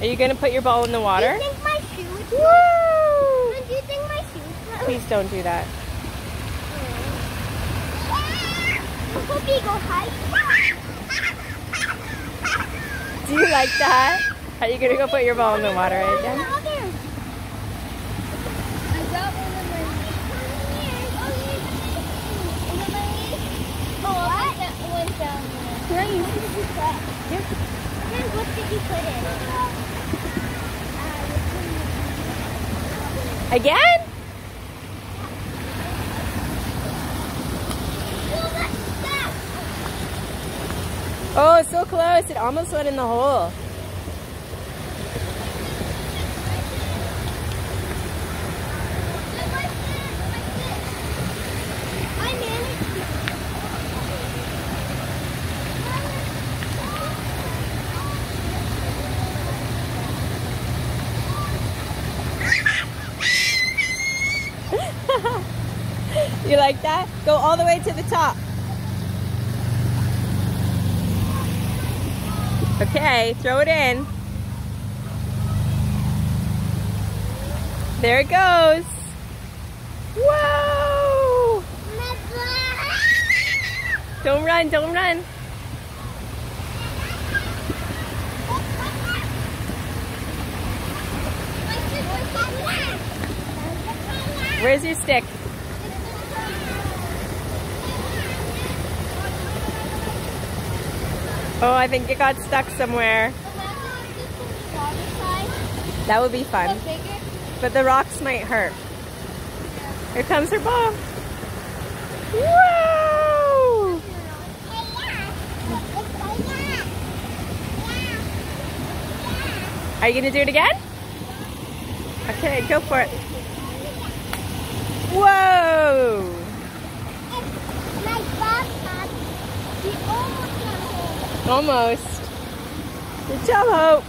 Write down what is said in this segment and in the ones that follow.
Are you gonna put your ball in the water? Do you think my shoe Woo! Do you think my shoes? Please don't do that. Hope you go high. Do you like that? Are you gonna go put your ball in the water again? Oh, what did you put in? Again? Oh, so close. It almost went in the hole. you like that? Go all the way to the top. Okay, throw it in. There it goes. Whoa! Don't run, don't run. Where's your stick? Oh, I think it got stuck somewhere. That would be fun. But the rocks might hurt. Here comes her ball. Whoa! Are you going to do it again? Okay, go for it. Almost. Good job, Hope.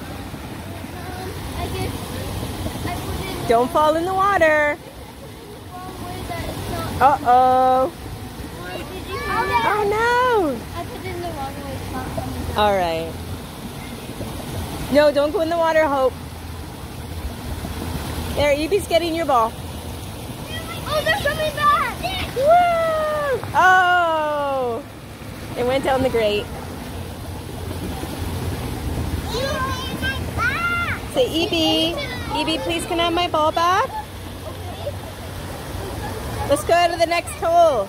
Don't fall in the water. Uh-oh. Oh, no. All right. No, don't go in the water, Hope. There, Evie's getting your ball. Oh, they're coming back. Woo! Oh! It went down the grate. Say, EB, EB, please can I have my ball back? Let's go to the next hole.